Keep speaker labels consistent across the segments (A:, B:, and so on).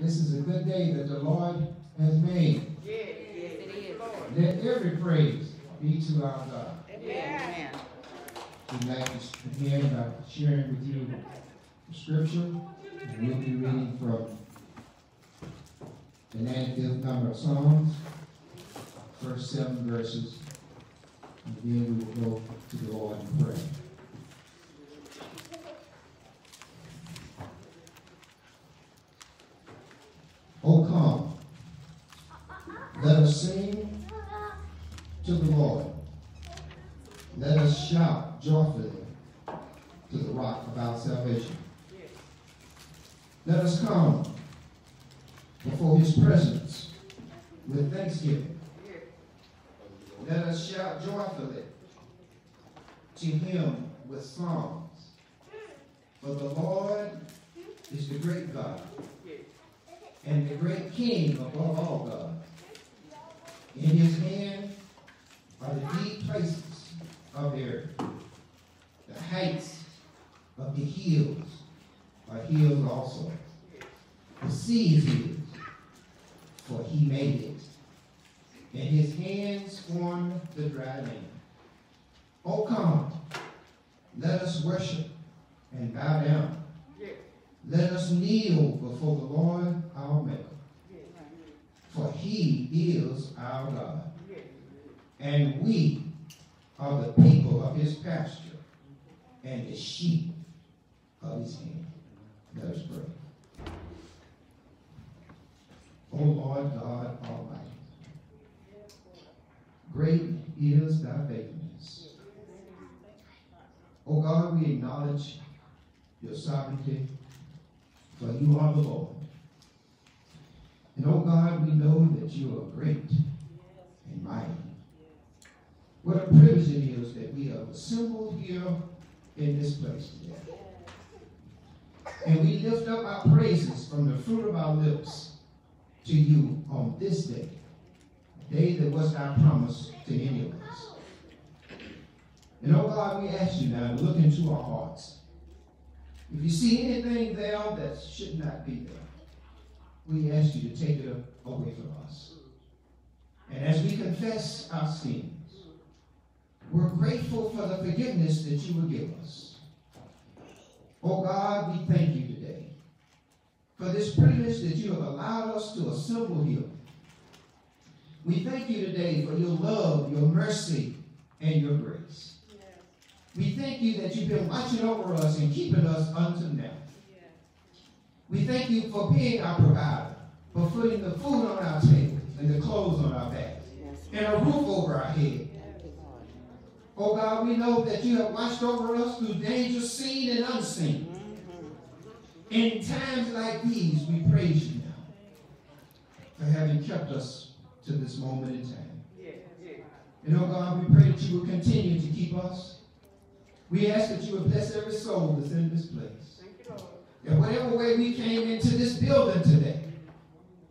A: This is a good day that the Lord has made.
B: Yes, it is.
A: Let every praise be to our God.
B: Amen.
A: We'd like to begin by sharing with you the scripture. And we'll be reading from the 95th number of Psalms, first seven verses. And then we will go to the Lord in prayer. Oh, come. Let us sing to the Lord. Let us shout joyfully to the rock of our salvation. Let us come before his presence with thanksgiving. Let us shout joyfully to him with songs. For the Lord is the great God and the great King above all gods. In his hand are the deep places of the earth. The heights of the hills are hills also. The sea is his, for he made it. And his hands formed the dry land. Oh, come, let us worship and bow down. Let us kneel before the Lord our Maker. For he is our God. And we are the people of his pasture and the sheep of his hand. Let us pray. O Lord God Almighty, great is thy faithfulness. O God, we acknowledge your sovereignty, for you are the Lord. And O God, we know that you are great and mighty. What a privilege it is that we are assembled here in this place today. And we lift up our praises from the fruit of our lips to you on this day, a day that was our promise to any of us. And oh God, we ask you now to look into our hearts. If you see anything there that should not be there, we ask you to take it away from us. And as we confess our sins, we're grateful for the forgiveness that you will give us. Oh God, we thank you today for this privilege that you have allowed us to assemble here. We thank you today for your love, your mercy, and your grace. We thank you that you've been watching over us and keeping us unto now. We thank you for being our provider, for putting the food on our table and the clothes on our backs, and a roof over our head. Oh God, we know that you have watched over us through dangers seen and unseen. In times like these, we praise you now for having kept us to this moment in time. And oh God, we pray that you will continue to keep us. We ask that you would bless every soul that's in this place. That whatever way we came into this building today,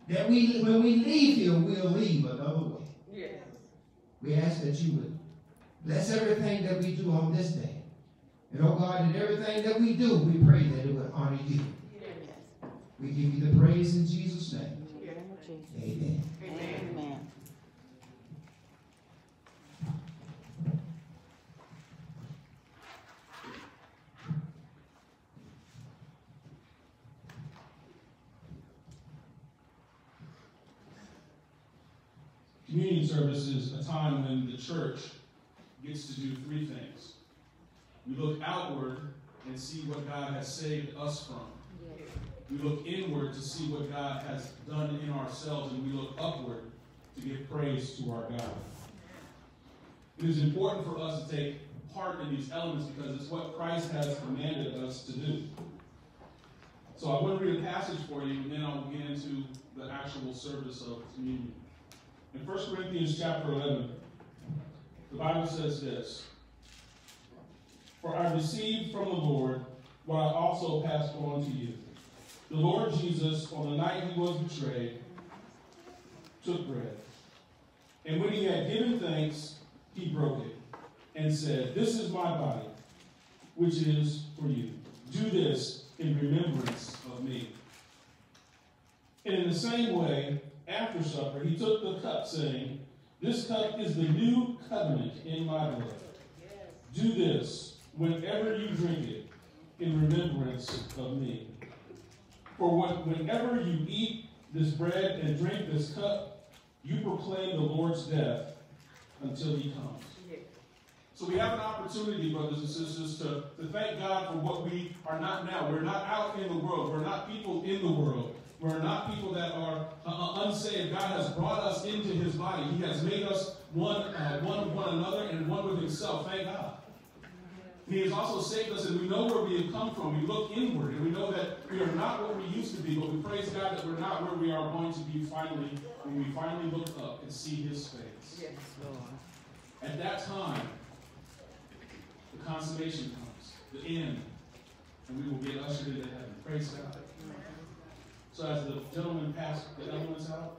A: that we when we leave here, we'll leave another way. We ask that you would Bless everything that we do on this day. And oh God, in everything that we do, we pray that it would honor you. We give you the praise in Jesus' name. Amen.
B: Amen.
C: Communion service is a time when the church gets to do three things. We look outward and see what God has saved us from. We look inward to see what God has done in ourselves, and we look upward to give praise to our God. It is important for us to take part in these elements because it's what Christ has commanded us to do. So I want to read a passage for you, and then I'll get into the actual service of communion. In 1 Corinthians chapter 11, the Bible says this For I received from the Lord what I also passed on to you. The Lord Jesus, on the night he was betrayed, took bread. And when he had given thanks, he broke it and said, This is my body, which is for you. Do this in remembrance of me. And in the same way, after supper, he took the cup, saying, This cup is the new covenant in my blood. Do this whenever you drink it in remembrance of me. For whenever you eat this bread and drink this cup, you proclaim the Lord's death until he comes. So we have an opportunity, brothers and sisters, to, to thank God for what we are not now. We're not out in the world. We're not people in the world. We're not people that are uh, uh, unsaved. God has brought us into his body. He has made us one, uh, one with one another and one with himself. Thank God. He has also saved us, and we know where we have come from. We look inward, and we know that we are not what we used to be, but we praise God that we're not where we are going to be finally when we finally look up and see his face.
B: Yes, Lord.
C: At that time, the consummation comes, the end, and we will get ushered into heaven. Praise God. So as the gentleman passed the elements out,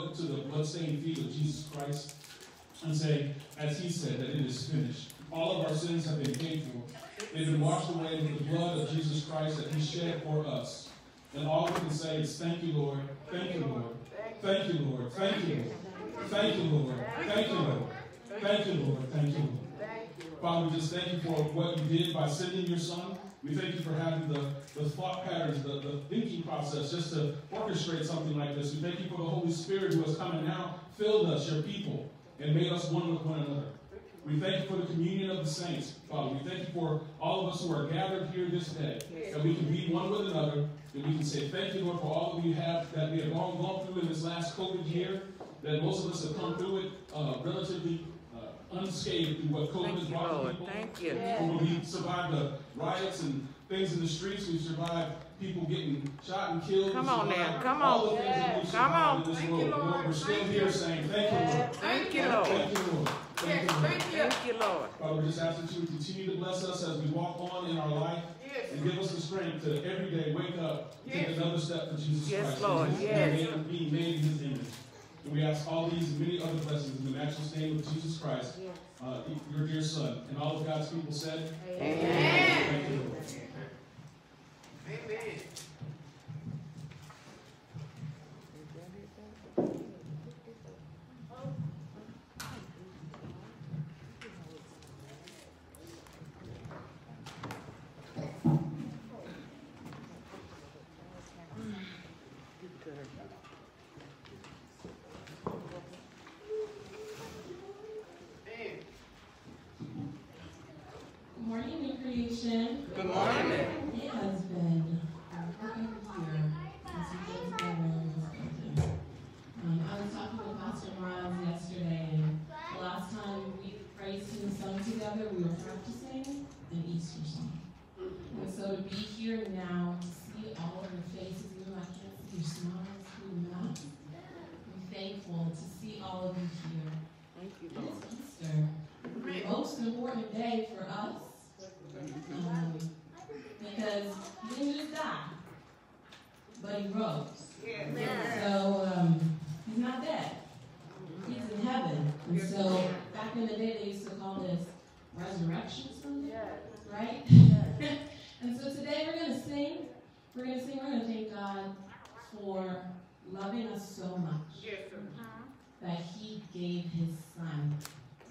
C: Thank you, Lord. Thank you, Lord. Thank you, Lord. Thank you Lord thank you Lord thank you Lord thank you Lord thank you Lord Father, we just thank you for what you did by sending your son. We thank you for having the, the thought patterns, the, the thinking process just to orchestrate something like this. We thank you for the Holy Spirit who has come and now filled us, your people, and made us one with one another. We thank you for the communion of the saints, Father. We thank you for all of us who are gathered here this day, that we can be one with another, that we can say thank you, Lord, for all that we have that we have all gone through in this last COVID year, that most of us have come through it uh, relatively unscathed through what COVID has brought to
B: Lord.
C: people.
B: Thank you.
C: When we survived the riots and things in the streets, we survived people getting shot and killed.
B: Come on now, come on.
C: the things that we
B: Come on.
D: Thank
C: world.
D: you,
C: Lord,
D: Lord.
C: we're still
D: Thank
C: here
D: you.
C: saying thank you, Lord.
B: Thank you, Lord.
C: Thank you, Lord. Thank you, Lord.
D: Thank you.
B: Thank you, Lord.
C: Father, we just ask that you would continue to bless us as we walk on in our life
D: Yes.
C: and give us the strength to every day wake up, take another step for Jesus
B: Yes,
C: Christ.
B: Lord.
C: and
B: Yes.
C: Being made in his image. And we ask all these and many other blessings in the matchless name of Jesus Christ, uh, your dear Son. And all of God's people said,
B: Amen.
C: Thank you,
D: Amen. Amen.
E: Good morning, New Creation.
B: Good morning.
E: It has been a fucking year since we get together in this building. Um, I was talking with Pastor Miles yesterday, and the last time we praised and sung together, we were practicing an Easter song. And so to be here now, to see all of your faces, even though I can't see your smiles through the mask, I'm to see all of you here.
B: Thank you, Lord.
E: It's Easter, the most important day for us. Um, because he didn't just die, but he rose.
D: Yes.
E: So um, he's not dead. He's in heaven. And so back in the day, they used to call this Resurrection Sunday, right? and so today we're going to sing. We're going to sing. We're going to thank God for loving us so much
D: Yes, sir.
E: That he gave his son.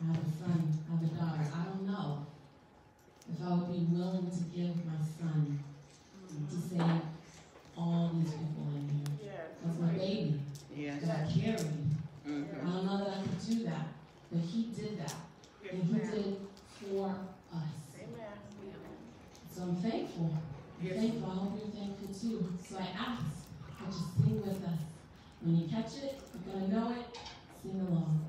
E: I have a son, I have a daughter. I don't know if I would be willing to give my son to save all these people in here.
D: Yes.
E: That's my baby
B: Yes.
E: that I carried. I
B: Mhm.
E: don't know that I could do that, but he did that.
D: Yes,
E: And he
D: ma'am.
E: did it for us.
D: Amen.
E: So I'm thankful. I'm
D: Yes.
E: thankful. I hope you're thankful too. So I ask that you sing with us. When you catch it, you're going to know it. Sing along.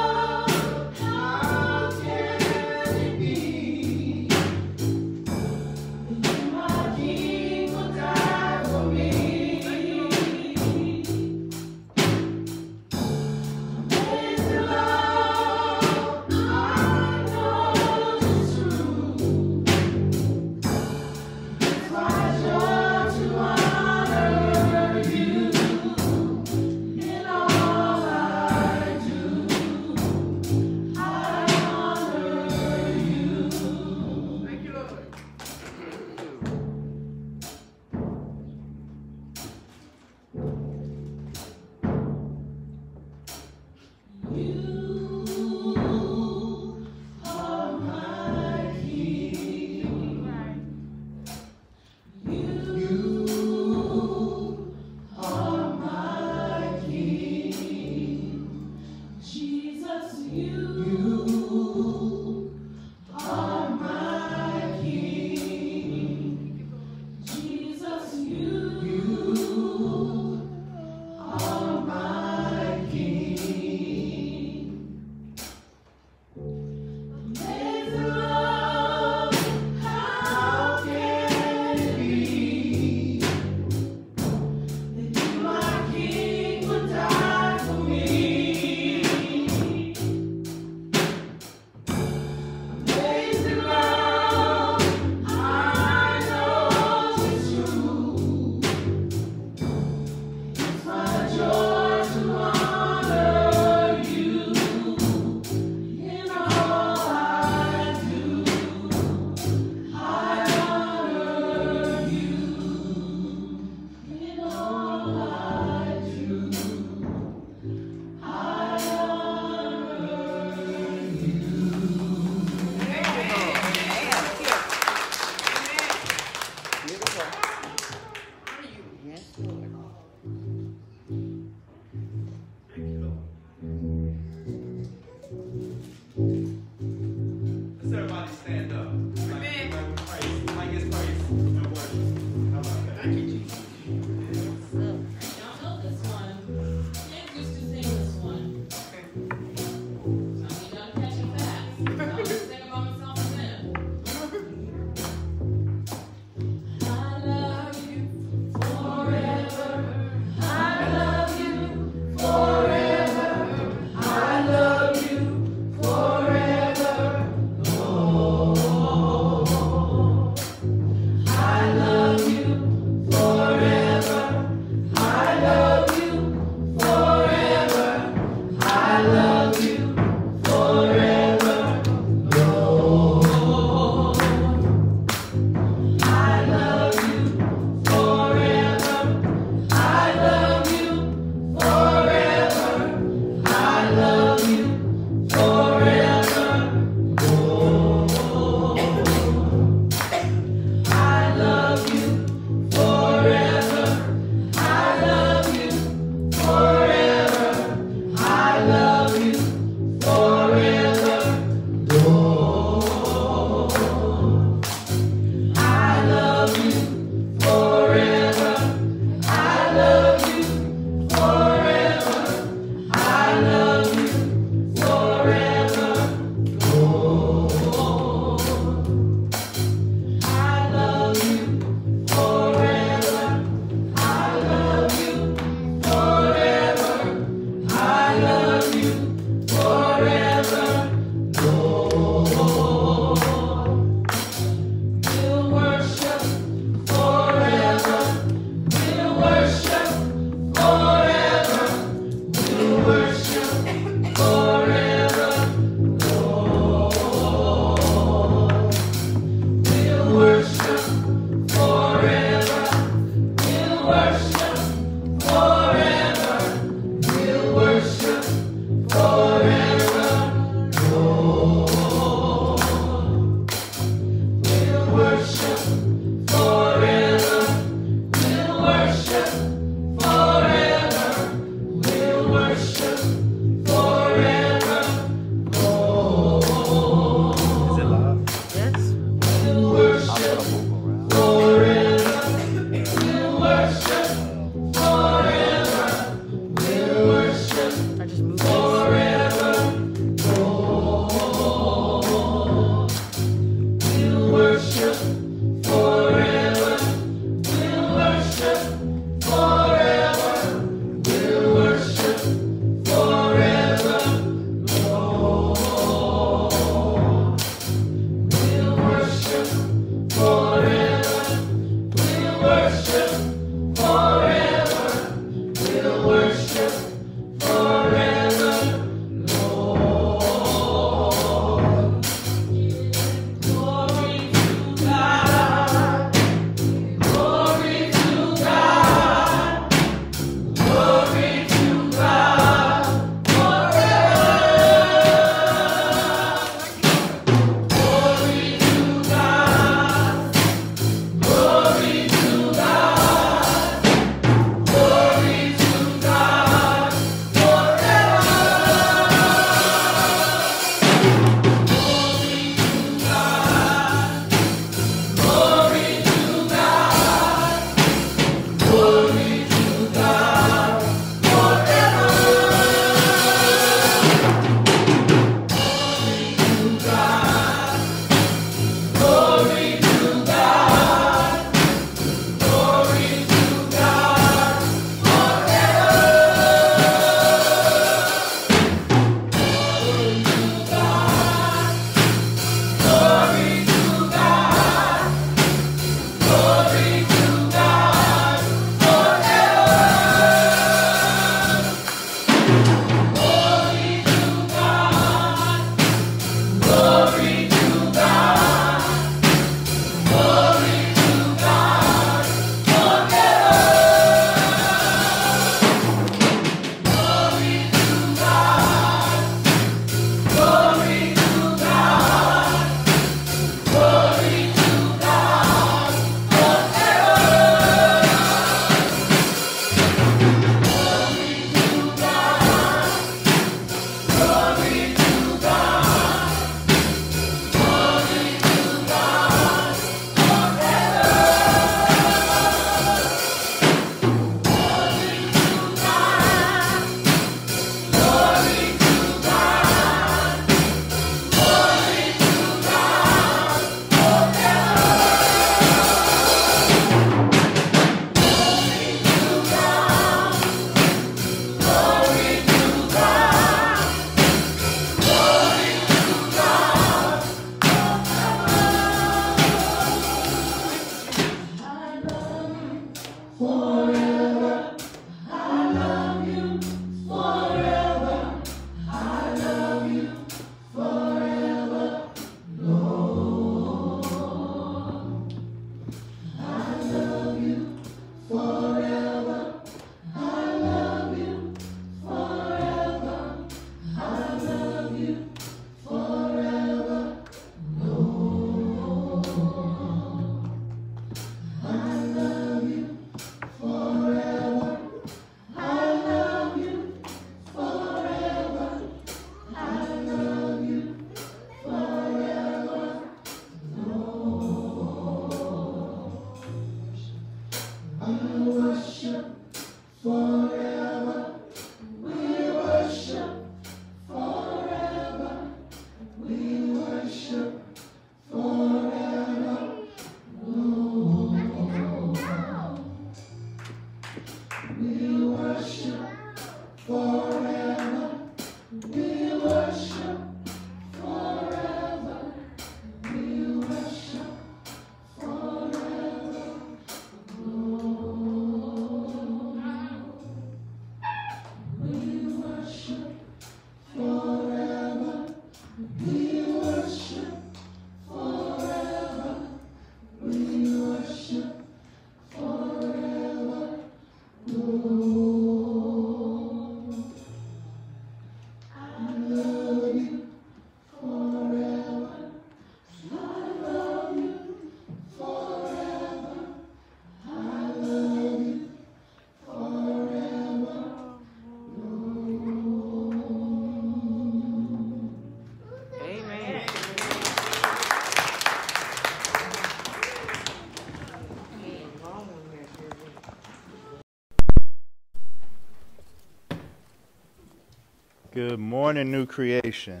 F: Good morning, new creation.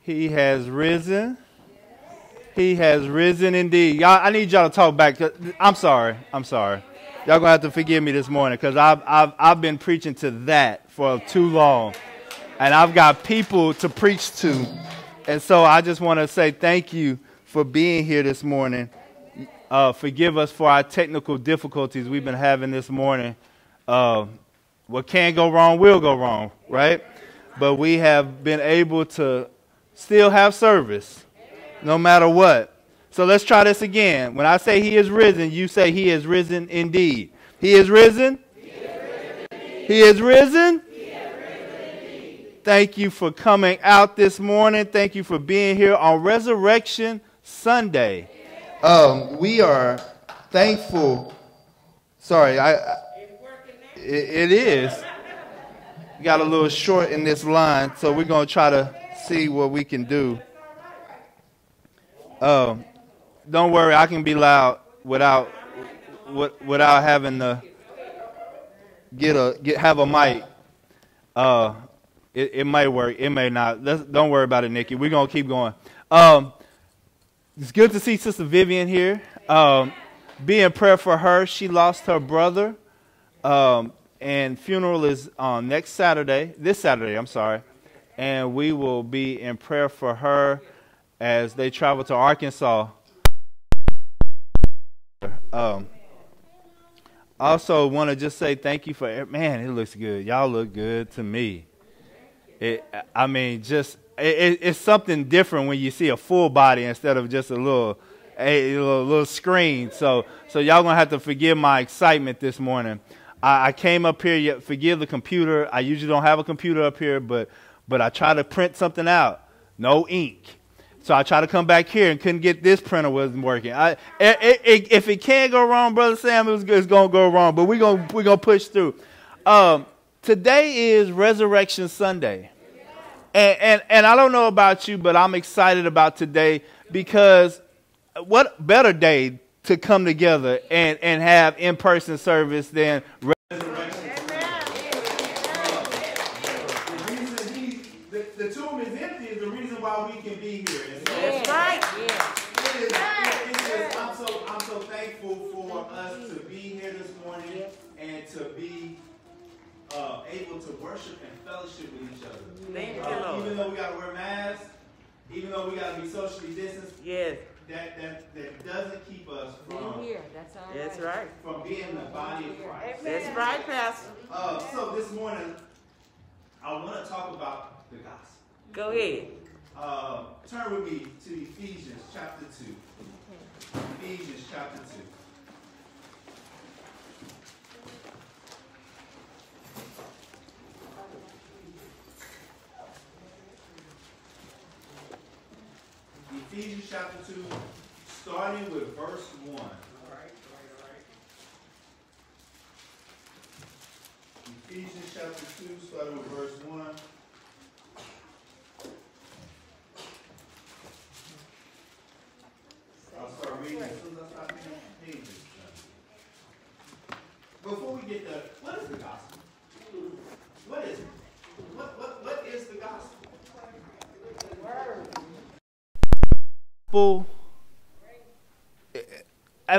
F: He has risen. He has risen indeed. Y'all, I need y'all to talk back. I'm sorry. I'm sorry. Y'all gonna have to forgive me this morning because I've, I've, I've been preaching to that for too long. And I've got people to preach to. And so I just want to say thank you for being here this morning. Uh, forgive us for our technical difficulties we've been having this morning. Uh, what can go wrong will go wrong, right? But we have been able to still have service no matter what. So let's try this again. When I say he is risen, you say he is risen indeed. He is risen? He is risen? He has risen. Thank you for coming out this morning. Thank you for being here on Resurrection Sunday. Um, we are thankful. Sorry, I it, is. Got a little short in this line, so we're going to try to see what we can do. Um, don't worry, I can be loud without without having to get a get have a mic. Uh, it, it might work, it may not. Let's, don't worry about it, Nikki. We're gonna keep going. Um, it's good to see Sister Vivian here. Um, be in prayer for her. She lost her brother, um, and funeral is on next Saturday. This Saturday, I'm sorry, and we will be in prayer for her as they travel to Arkansas. Um, also, want to just say thank you for man. It looks good. Y'all look good to me. It, I mean, just it, it's something different when you see a full body instead of just a little a little, little screen. So, so y'all gonna have to forgive my excitement this morning. I, I came up here. Forgive the computer. I usually don't have a computer up here, but but I try to print something out. No ink. So I tried to come back here and couldn't get this printer wasn't working. I, it, it, if it can't go wrong, brother Sam, it's, it's gonna go wrong. But we're gonna we're gonna push through. Um, today is Resurrection Sunday, and, and and I don't know about you, but I'm excited about today because what better day to come together and and have in person service than resurrection. The tomb is empty is the reason why we can be here. And so That's right. It is, it is, I'm, so, I'm so thankful for us to be here this morning and to be uh, able to worship and fellowship with each other.
B: Thank you,
F: uh,
B: Lord.
F: Even though we got to wear masks, even though we got to be socially distanced,
B: yes.
F: That, that, that doesn't keep us from,
B: here. That's, all That's right.
F: from being the body of Christ.
B: That's right, Pastor.
F: Uh, so this morning, I want to talk about the gospel.
B: Go ahead.
F: Uh, turn with me to Ephesians chapter 2. Ephesians chapter 2. Ephesians chapter 2, starting with verse 1. Ephesians chapter 2, starting with verse 1. I'll start reading as soon as I start reading pages. Before we get there, what is the gospel? What is it? What, what, what is the gospel? People eh,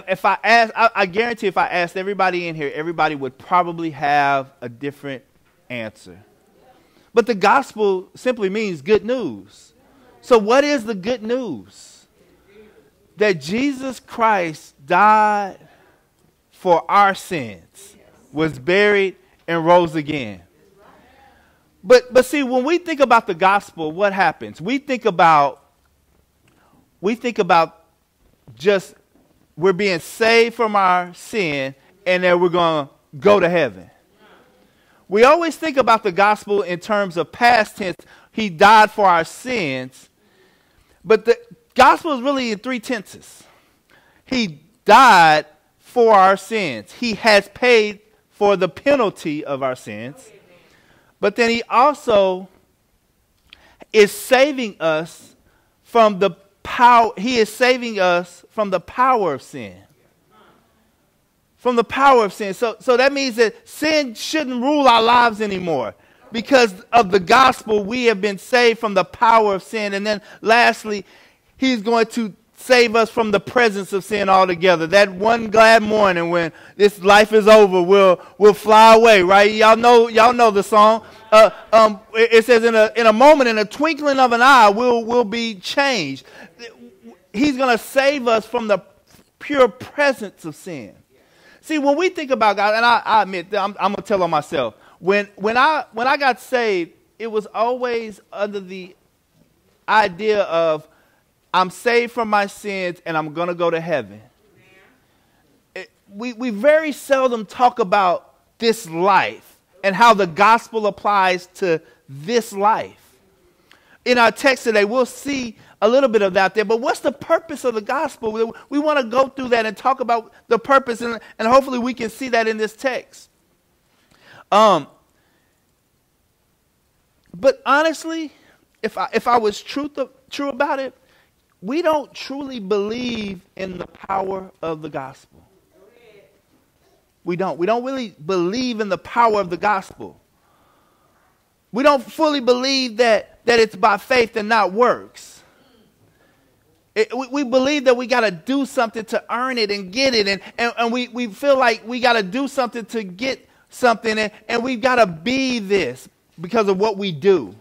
F: if I ask, I, guarantee if I asked everybody in here, everybody would probably have a different answer. But the gospel simply means good news. So, what is the good news? That Jesus Christ died for our sins, was buried, and rose again. But, but see, when we think about the gospel, what happens? We think about we think about just we're being saved from our sin and then we're going to go to heaven. We always think about the gospel in terms of past tense. He died for our sins. But the gospel is really in three tenses. He died for our sins. He has paid for the penalty of our sins. But then he also is saving us from the he is saving us from the power of sin. From the power of sin. So, so that means that sin shouldn't rule our lives anymore. because of the gospel, we have been saved from the power of sin. And then lastly, he's going to save us from the presence of sin altogether. That one glad morning when this life is over, we'll, we'll fly away, right? Y'all know, y'all know the song. Uh, um, it says, in a, in a moment, in a twinkling of an eye, we'll, we'll be changed. He's going to save us from the pure presence of sin. See, when we think about God, and I, I admit, I'm, I'm going to tell on myself, when, when, I, when I got saved, it was always under the idea of I'm saved from my sins and I'm going to go to heaven. It, we, we very seldom talk about this life and how the gospel applies to this life. In our text today, we'll see a little bit of that there. But what's the purpose of the gospel? We, want to go through that and talk about the purpose, and, and hopefully we can see that in this text. Um, but honestly, if I, if I was truth of, true about it, we don't truly believe in the power of the gospel. We don't. We don't really believe in the power of the gospel. We don't fully believe that, that it's by faith and not works. It, we, we, believe that we got to do something to earn it and get it. And, and, and we, we feel like we got to do something to get something. And, and we've got to be this because of what we do.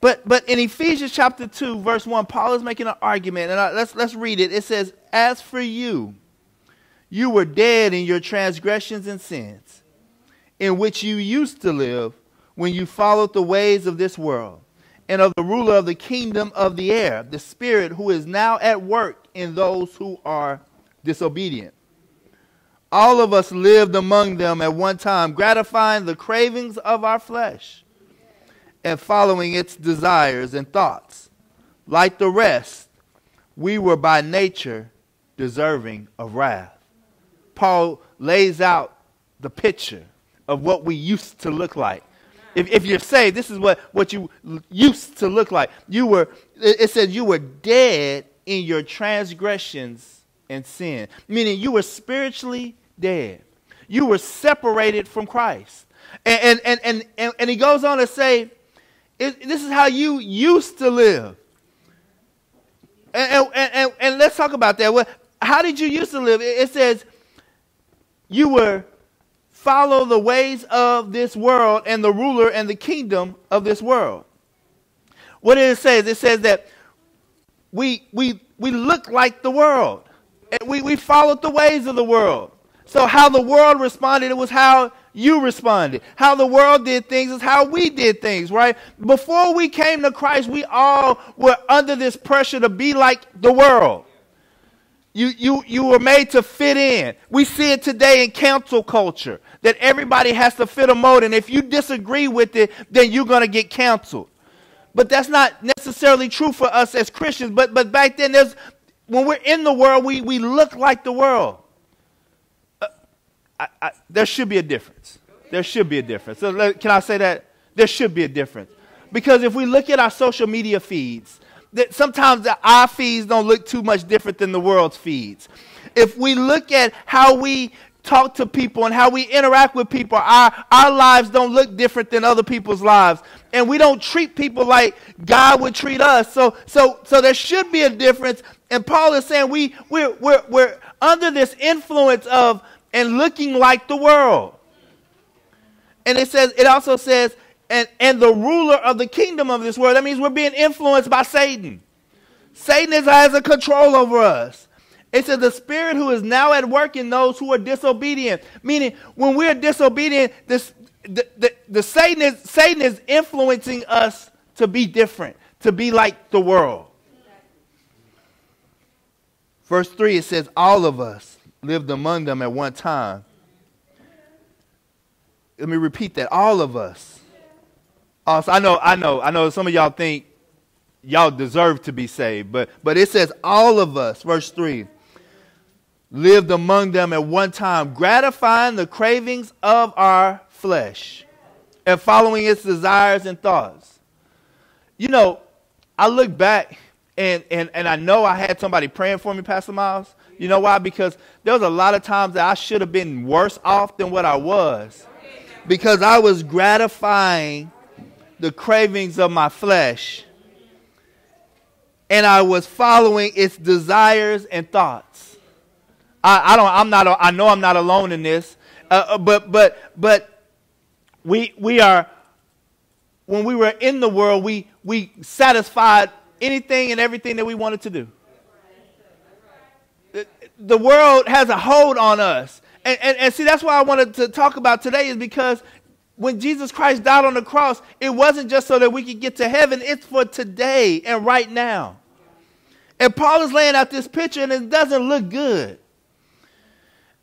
F: But, but in Ephesians chapter 2, verse 1, Paul is making an argument. And I, let's, let's read it. It says, As for you, you were dead in your transgressions and sins, in which you used to live when you followed the ways of this world and of the ruler of the kingdom of the air, the Spirit who is now at work in those who are disobedient. All of us lived among them at one time, gratifying the cravings of our flesh and following its desires and thoughts. Like the rest, we were by nature deserving of wrath. Paul lays out the picture of what we used to look like. If, if you're saved, this is what, what you used to look like. You were, it says you were dead in your transgressions and sin, meaning you were spiritually dead. You were separated from Christ. And, and, and, and, and he goes on to say, this is how you used to live. And, and, and, and let's talk about that. How did you used to live? It says you were follow the ways of this world and the ruler and the kingdom of this world. What it say? It says that we, we, we look like the world. and We, we followed the ways of the world. So how the world responded, it was how you responded. How the world did things is how we did things, right? Before we came to Christ, we all were under this pressure to be like the world. You, you, you were made to fit in. We see it today in cancel culture that everybody has to fit a mold, and if you disagree with it, then you're going to get canceled. But that's not necessarily true for us as Christians. But, but back then, there's, when we're in the world, we, we look like the world. Uh, I, I, there should be a difference. There should be a difference. So, can I say that? There should be a difference. Because if we look at our social media feeds, that sometimes our feeds don't look too much different than the world's feeds. If we look at how we talk to people and how we interact with people, our, our lives don't look different than other people's lives. And we don't treat people like God would treat us. So, so, so there should be a difference. And Paul is saying we, we're, we're, we're under this influence of and looking like the world. And it says, it also says, and, and the ruler of the kingdom of this world. That means we're being influenced by Satan. Satan is, has a control over us. It says the spirit who is now at work in those who are disobedient. Meaning, when we're disobedient, this, the, the, the Satan, is, Satan is influencing us to be different, to be like the world. Verse 3, it says, All of us lived among them at one time. Let me repeat that. All of us. I know, I know, I know some of y'all think y'all deserve to be saved, but but it says all of us, verse 3, lived among them at one time, gratifying the cravings of our flesh and following its desires and thoughts. You know, I look back and, and, and I know I had somebody praying for me, Pastor Miles. You know why? Because there was a lot of times that I should have been worse off than what I was. because I was gratifying the cravings of my flesh and I was following its desires and thoughts. I, I don't. I'm not. I know I'm not alone in this. Uh, uh, but but but we we are. When we were in the world, we we satisfied anything and everything that we wanted to do. The, the world has a hold on us, and, and and see that's why I wanted to talk about today is because when Jesus Christ died on the cross, it wasn't just so that we could get to heaven, it's for today and right now. And Paul is laying out this picture and it doesn't look good.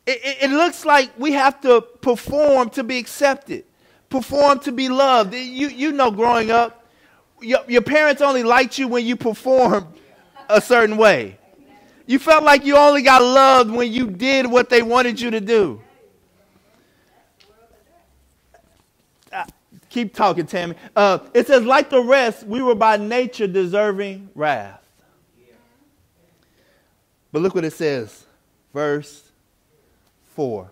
F: It, it, it, looks like we have to perform to be accepted, perform to be loved. You, you know, growing up, your, your parents only liked you when you performed a certain way. You felt like you only got loved when you did what they wanted you to do. Keep talking, Tammy. Uh, it says, like the rest, we were by nature deserving wrath. But look what it says, verse 4.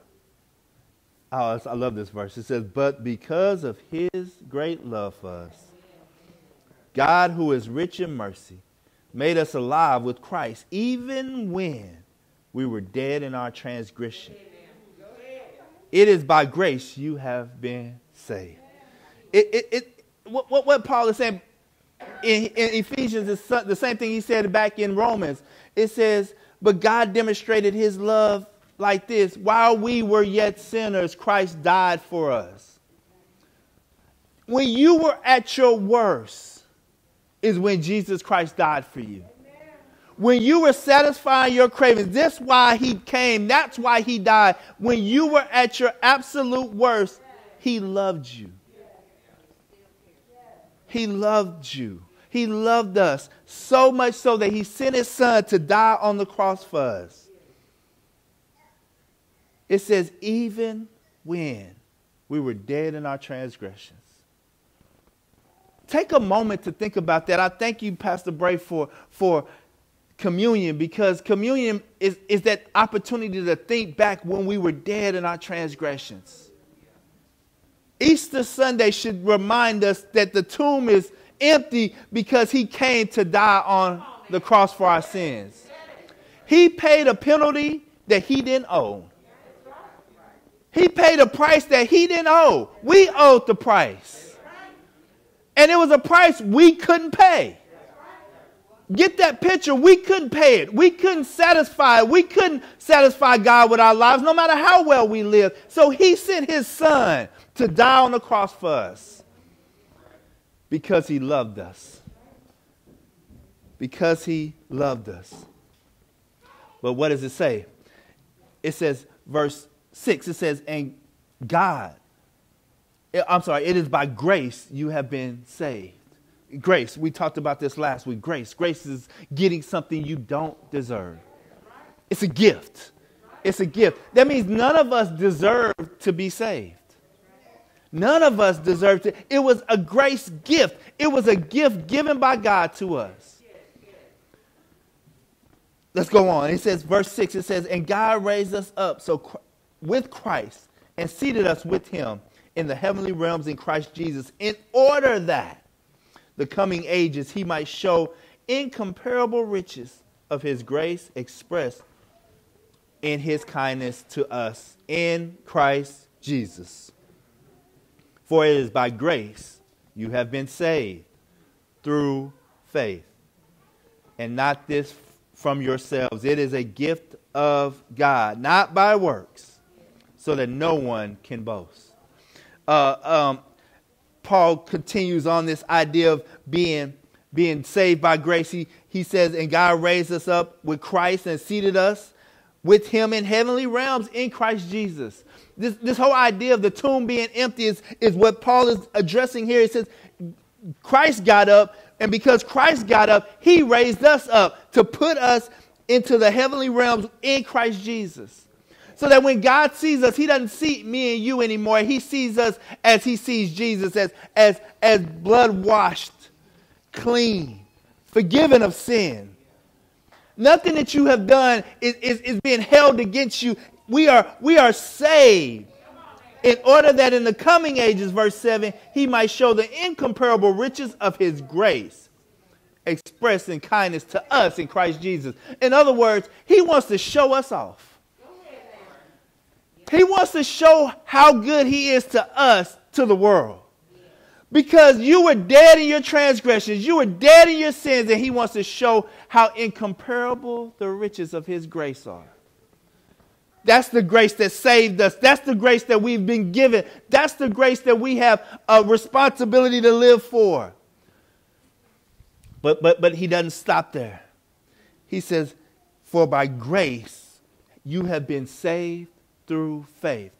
F: Oh, I love this verse. It says, But because of his great love for us, God, who is rich in mercy, made us alive with Christ, even when we were dead in our transgression. It is by grace you have been saved. It, it, it, what, what, what Paul is saying in, in Ephesians is the same thing he said back in Romans. It says, but God demonstrated his love like this while we were yet sinners, Christ died for us. When you were at your worst, is when Jesus Christ died for you. When you were satisfying your cravings, that's why he came. That's why he died. When you were at your absolute worst, he loved you. He loved you. He loved us so much so that he sent his son to die on the cross for us. It says, even when we were dead in our transgressions. Take a moment to think about that. I thank you, Pastor Bray, for, for communion because communion is, is that opportunity to think back when we were dead in our transgressions. Easter Sunday should remind us that the tomb is empty because he came to die on the cross for our sins. He paid a penalty that he didn't owe. He paid a price that he didn't owe. We owed the price. And it was a price we couldn't pay. Get that picture. We couldn't pay it. We couldn't satisfy it. We couldn't satisfy God with our lives, no matter how well we lived. So he sent his son to die on the cross for us. Because he loved us. Because he loved us. But what does it say? It says, verse 6, it says, and God, eh, I'm sorry, it is by grace you have been saved. Grace, we talked about this last week. Grace. Grace is getting something you don't deserve. It's a gift. It's a gift. That means none of us deserve to be saved. None of us deserved it. It was a grace gift. It was a gift given by God to us. Let's go on. It says, verse 6, it says, And God raised us up so with Christ and seated us with him in the heavenly realms in Christ Jesus, in order that the coming ages he might show incomparable riches of his grace expressed in his kindness to us in Christ Jesus. For it is by grace you have been saved through faith, and not this from yourselves. It is a gift of God, not by works, so that no one can boast. Uh, um, Paul continues on this idea of being being saved by grace. He, he says, and God raised us up with Christ and seated us with him in heavenly realms in Christ Jesus. This, this whole idea of the tomb being empty is, is what Paul is addressing here. He says, Christ got up, and because Christ got up, he raised us up to put us into the heavenly realms in Christ Jesus. So that when God sees us, he doesn't see me and you anymore. He sees us as he sees Jesus, as, as, as blood washed, clean, forgiven of sin. Nothing that you have done is, is, is being held against you we are, we are saved in order that in the coming ages, verse 7, he might show the incomparable riches of his grace expressed in kindness to us in Christ Jesus. In other words, he wants to show us off. He wants to show how good he is to us, to the world. Because you were dead in your transgressions, you were dead in your sins, and he wants to show how incomparable the riches of his grace are. That's the grace that saved us. That's the grace that we've been given. That's the grace that we have a responsibility to live for. But but but he doesn't stop there. He says, "For by grace you have been saved through faith.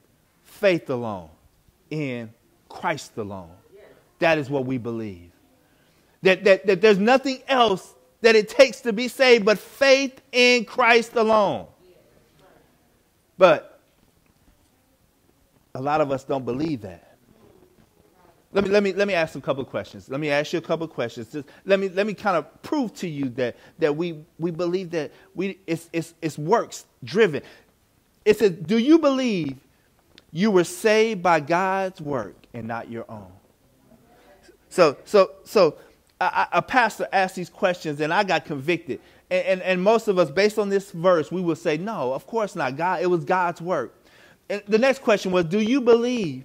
F: Faith alone in Christ alone. That is what we believe. That, that, that there's nothing else that it takes to be saved but faith in Christ alone. But a lot of us don't believe that. Let me, let me, let me ask a couple questions. Let me ask you a couple questions. Just let me, let me kind of prove to you that, that we, we believe that we, it's, it's, it's works driven. It says, Do you believe you were saved by God's work and not your own? So, so, so a, a pastor asked these questions and I got convicted. And, and, and, most of us, based on this verse, we will say, no, of course not. God, it was God's work. And the next question was, do you believe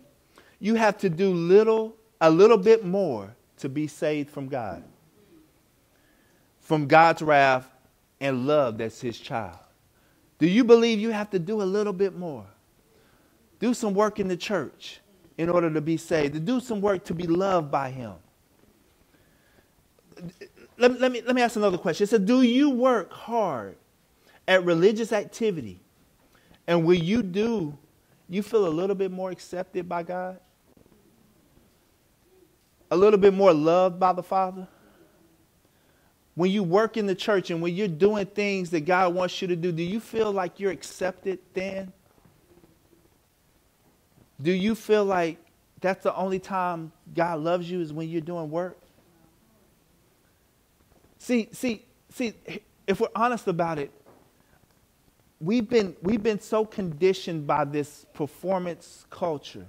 F: you have to do little, a little bit more to be saved from God? From God's wrath and love that's his child. Do you believe you have to do a little bit more? Do some work in the church in order to be saved, to do some work to be loved by him. Let, let, me, let me ask another question. Says, Do you work hard at religious activity? And when you do, you feel a little bit more accepted by God? A little bit more loved by the Father? when you work in the church and when you're doing things that God wants you to do, do you feel like you're accepted then? Do you feel like that's the only time God loves you is when you're doing work? See, see, see, if we're honest about it, we've been, we've been so conditioned by this performance culture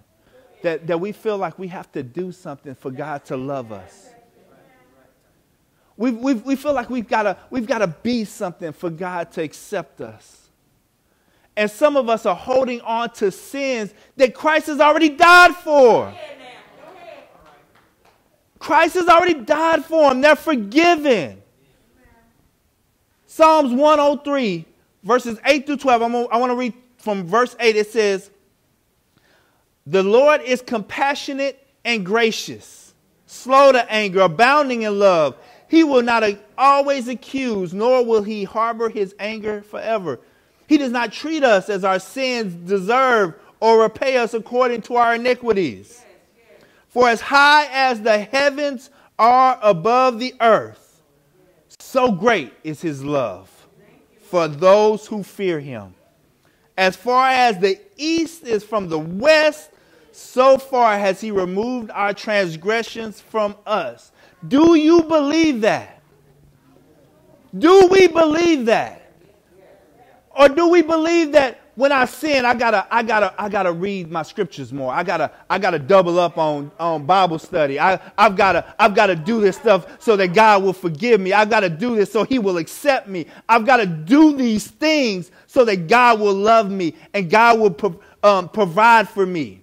F: that, that we feel like we have to do something for God to love us. We, we, we feel like we've got we've got to be something for God to accept us. And some of us are holding on to sins that Christ has already died for. Christ has already died for them. They're forgiven. Psalms 103, verses 8 through 12. I'm, I want to read from verse 8. It says, The Lord is compassionate and gracious, slow to anger, abounding in love he will not always accuse, nor will he harbor his anger forever. He does not treat us as our sins deserve or repay us according to our iniquities. For as high as the heavens are above the earth, so great is his love for those who fear him. As far as the east is from the west, so far has he removed our transgressions from us. Do you believe that? Do we believe that? Or do we believe that when I sin, I gotta, I gotta, I gotta read my scriptures more. I gotta, I gotta double up on, on Bible study. I, I've gotta, I've gotta do this stuff so that God will forgive me. I've gotta do this so He will accept me. I've gotta do these things so that God will love me and God will pro, um, provide for me.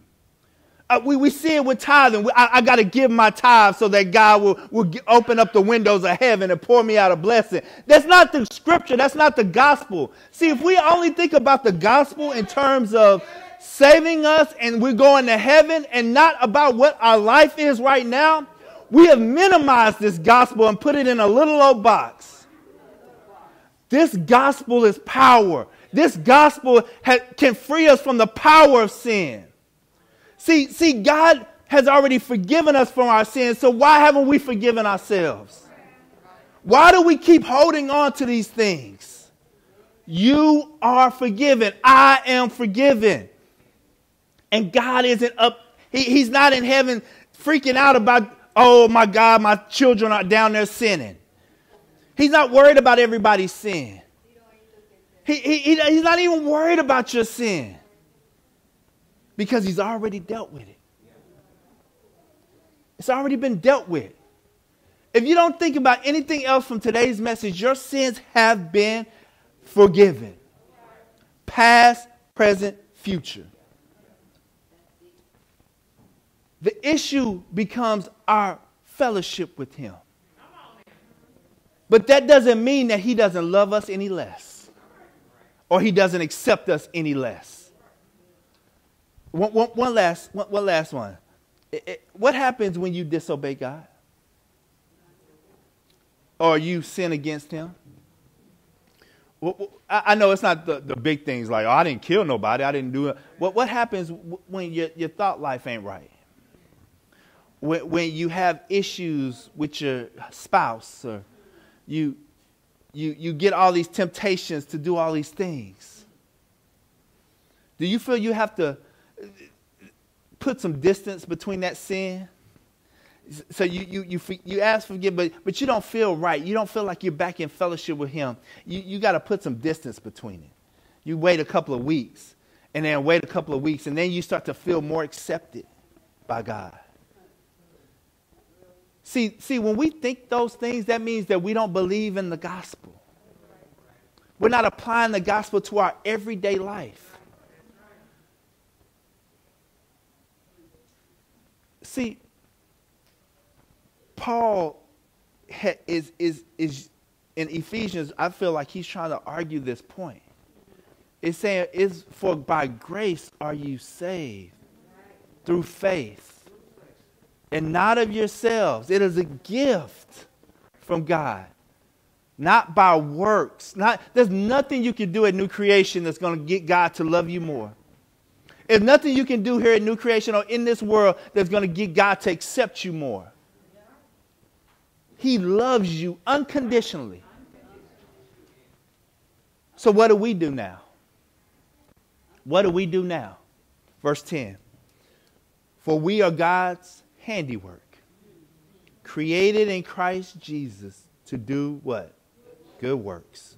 F: Uh, we, we see it with tithing. I, I got to give my tithe so that God will, will open up the windows of heaven and pour me out a blessing. That's not the scripture. That's not the gospel. See, if we only think about the gospel in terms of saving us and we're going to heaven and not about what our life is right now, we have minimized this gospel and put it in a little old box. This gospel is power. This gospel ha- can free us from the power of sin. See, see, God has already forgiven us from our sins, so why haven't we forgiven ourselves? Why do we keep holding on to these things? You are forgiven. I am forgiven. And God isn't up, he, He's not in heaven freaking out about, oh my God, my children are down there sinning. He's not worried about everybody's sin. He, he, he, he's not even worried about your sin. Because he's already dealt with it. It's already been dealt with. If you don't think about anything else from today's message, your sins have been forgiven. Past, present, future. The issue becomes our fellowship with him. But that doesn't mean that he doesn't love us any less or he doesn't accept us any less. One, one, one last, one, one last one. It, it, what happens when you disobey God? Or you sin against him? Well, I, I know it's not the, the big things like, oh, I didn't kill nobody, I didn't do it. What, what happens when your, your thought life ain't right? When, when you have issues with your spouse or you, you, you get all these temptations to do all these things. Do you feel you have to put some distance between that sin? So you, you, you, you ask for forgiveness, but, but you don't feel right. You don't feel like you're back in fellowship with Him. You, you got to put some distance between it. You wait a couple of weeks, and then wait a couple of weeks, and then you start to feel more accepted by God. See, see, when we think those things, that means that we don't believe in the gospel. We're not applying the gospel to our everyday life. See, Paul is, is, is in Ephesians, I feel like he's trying to argue this point. It's saying, is for by grace are you saved through faith, and not of yourselves. It is a gift from God, not by works. Not, there's nothing you can do at New Creation that's going to get God to love you more. There's nothing you can do here at New Creation or in this world that's going to get God to accept you more. He loves you unconditionally. So, what do we do now? What do we do now? Verse 10 For we are God's handiwork, created in Christ Jesus to do what? Good works,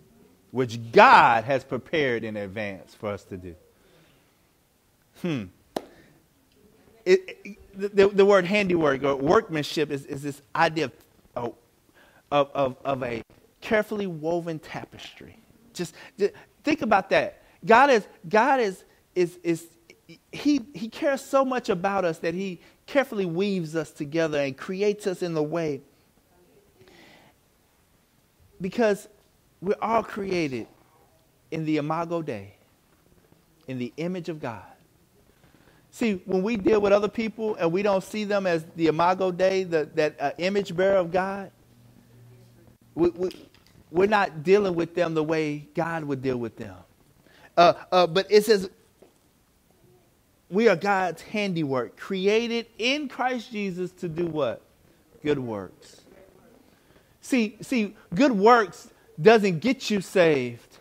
F: which God has prepared in advance for us to do. Hmm. It, it, the, the, word handiwork or workmanship is, is this idea of of, of, of a carefully woven tapestry. Just, just think about that. God is, God is, is, is he, he cares so much about us that he carefully weaves us together and creates us in the way. Because we're all created in the imago Dei, in the image of God. See, when we deal with other people and we don't see them as the imago Dei, the, that uh, image bearer of God, we, we, we're not dealing with them the way God would deal with them. Uh, uh, but it says, we are God's handiwork, created in Christ Jesus to do what? Good works. See, see, good works doesn't get you saved.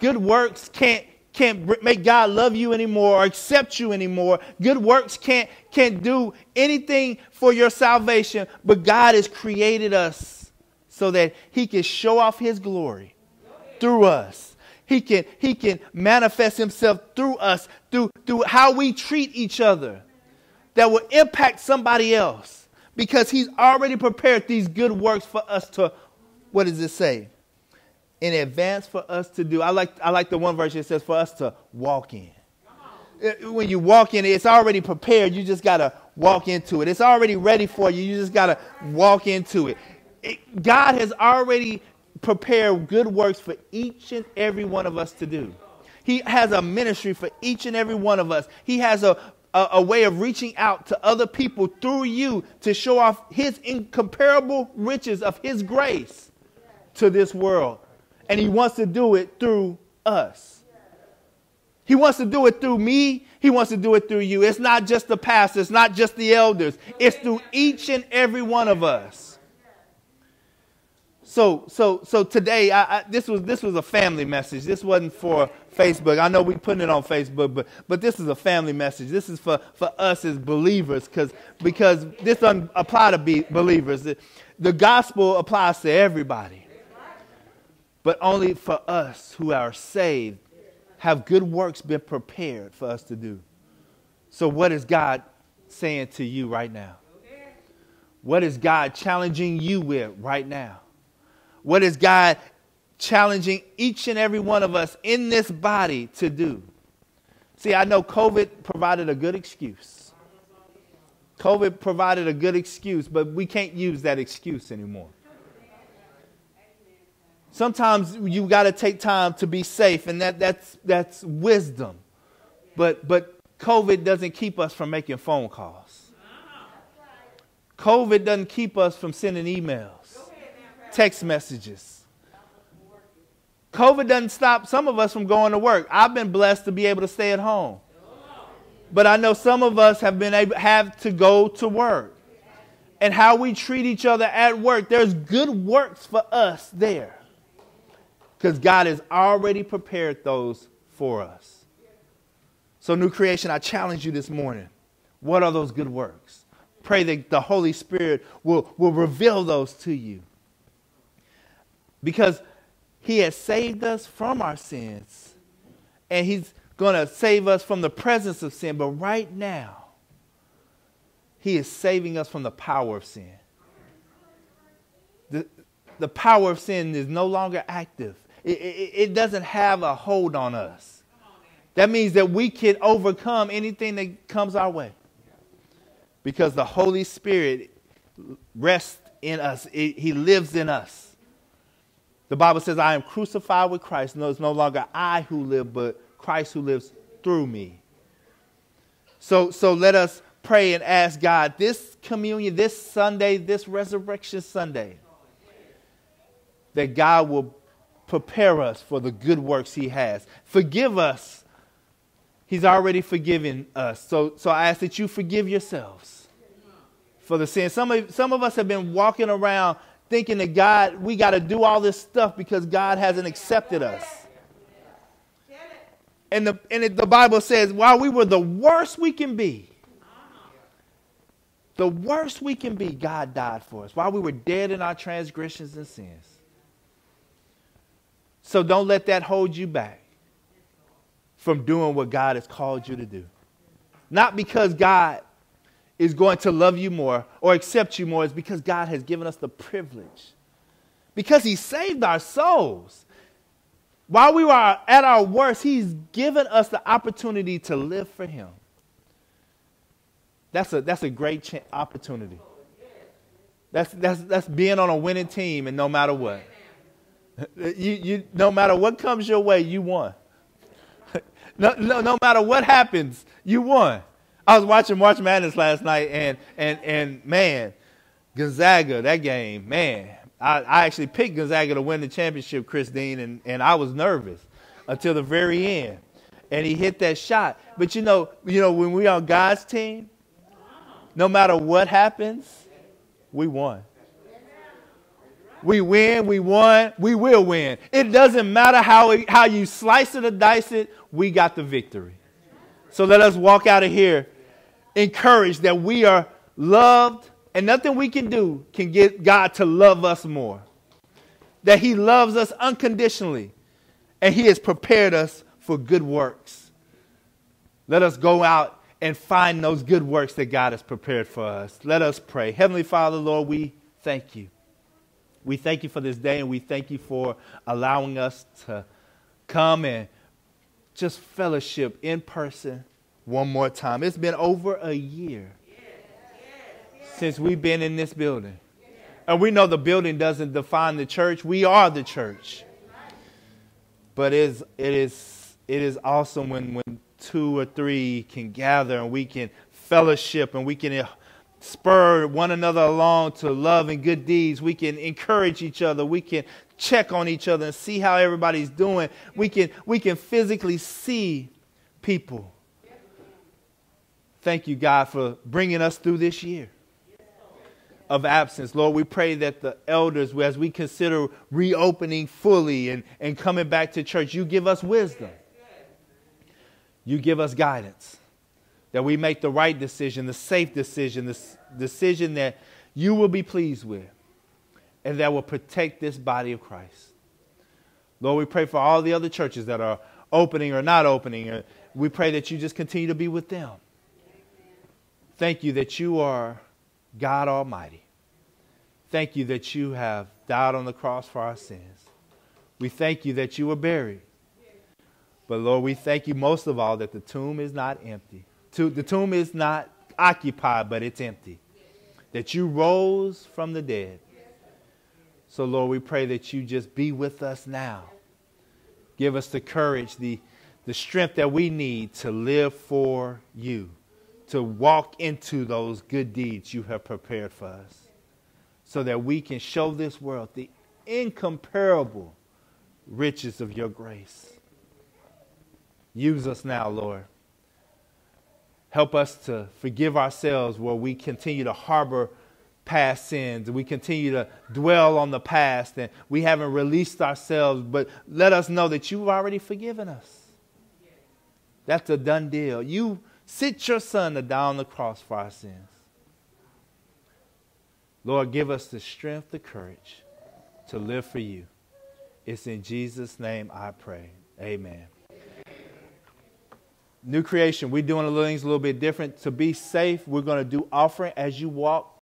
F: Good works can't can't make God love you anymore or accept you anymore. Good works can't, can't do anything for your salvation, but God has created us so that He can show off His glory through us. He can, he can manifest Himself through us, through, through how we treat each other, that will impact somebody else because He's already prepared these good works for us to, what does it say? In advance for us to do. I like, I like the one verse that says for us to walk in. When you walk in, it's already prepared. You just got to walk into it. It's already ready for you. You just got to walk into it. it. God has already prepared good works for each and every one of us to do. He has a ministry for each and every one of us. He has a, a, a, way of reaching out to other people through you to show off his incomparable riches of his grace to this world and he wants to do it through us. He wants to do it through me. He wants to do it through you. It's not just the pastors, it's not just the elders. It's through each and every one of us. So, so, so today, I, I, this was this was a family message. This wasn't for Facebook. I know we putting it on Facebook, but but this is a family message. This is for for us as believers, because because this doesn't apply to be believers. The, the gospel applies to everybody but only for us who are saved have good works been prepared for us to do. So, what is God saying to you right now? What is God challenging you with right now? What is God challenging each and every one of us in this body to do? See, I know COVID provided a good excuse. COVID provided a good excuse, but we can't use that excuse anymore. Sometimes you got to take time to be safe, and that, that's, that's wisdom. But, but COVID doesn't keep us from making phone calls. COVID doesn't keep us from sending emails, text messages. COVID doesn't stop some of us from going to work. I've been blessed to be able to stay at home. But I know some of us have been able have to go to work. And how we treat each other at work, there's good works for us there. Because God has already prepared those for us. So, new creation, I challenge you this morning. What are those good works? Pray that the Holy Spirit will, will reveal those to you. Because He has saved us from our sins, and He's going to save us from the presence of sin. But right now, He is saving us from the power of sin. The, the power of sin is no longer active, it, it, doesn't have a hold on us. That means that we can overcome anything that comes our way because the Holy Spirit rests in us, it, He lives in us. The Bible says, I am crucified with Christ. No, it's no longer I who live, but Christ who lives through me. So, so let us pray and ask God this communion, this Sunday, this Resurrection Sunday, that God will prepare us for the good works He has. Forgive us. He's already forgiven us. So, so I ask that you forgive yourselves for the sin. Some of, some of us have been walking around thinking that God, we got to do all this stuff because God hasn't accepted us. And, the, and it, the Bible says, while we were the worst we can be, the worst we can be, God died for us. While we were dead in our transgressions and sins. So don't let that hold you back from doing what God has called you to do. Not because God is going to love you more or accept you more, it's because God has given us the privilege. Because He saved our souls. While we were at our worst, He's given us the opportunity to live for Him. That's a, that's a great ch- opportunity. That's, that's, that's being on a winning team, and no matter what. You, you, no matter what comes your way, you won. no, no, no matter what happens, you won. I was watching March Madness last night, and, and, and man, Gonzaga, that game, man, I, I actually picked Gonzaga to win the championship, Chris Dean, and, and I was nervous until the very end. And he hit that shot. But you know, you know, when we're on God's team, no matter what happens, we won. We win, we won, we will win. It doesn't matter how, how you slice it or dice it, we got the victory. So let us walk out of here encouraged that we are loved and nothing we can do can get God to love us more. That He loves us unconditionally and He has prepared us for good works. Let us go out and find those good works that God has prepared for us. Let us pray. Heavenly Father, Lord, we thank you. We thank you for this day and we thank you for allowing us to come and just fellowship in person one more time. It's been over a year since we've been in this building. And we know the building doesn't define the church. We are the church. But it is, it is, it is awesome when, when two or three can gather and we can fellowship and we can spur one another along to love and good deeds. We can encourage each other. We can check on each other and see how everybody's doing. We can, we can physically see people. Thank you, God, for bringing us through this year of absence. Lord, we pray that the elders, as we consider reopening fully and, and coming back to church, you give us wisdom. You give us guidance. That we make the right decision, the safe decision, the decision that you will be pleased with and that will protect this body of Christ. Lord, we pray for all the other churches that are opening or not opening. Uh, we pray that you just continue to be with them. Thank you that you are God Almighty. Thank you that you have died on the cross for our sins. We thank you that you were buried. But Lord, we thank you most of all that the tomb is not empty. The tomb is not occupied, but it's empty. That you rose from the dead. So, Lord, we pray that you just be with us now. Give us the courage, the, the strength that we need to live for you, to walk into those good deeds you have prepared for us, so that we can show this world the incomparable riches of your grace. Use us now, Lord. Help us to forgive ourselves where we continue to harbor past sins we continue to dwell on the past and we haven't released ourselves, but let us know that you've already forgiven us. That's a done deal. You sent your son to die on the cross for our sins. Lord, give us the strength, the courage to live for you. It's in Jesus' name I pray. Amen. New creation, we're doing a little things a little bit different. To be safe, we're going to do offering as you walk